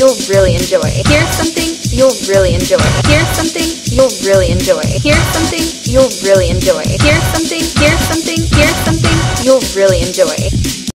you'll really enjoy. Here's something you'll really enjoy. Here's something you'll really enjoy. Here's something you'll really enjoy. Here's something, here's something, here's something you'll really enjoy.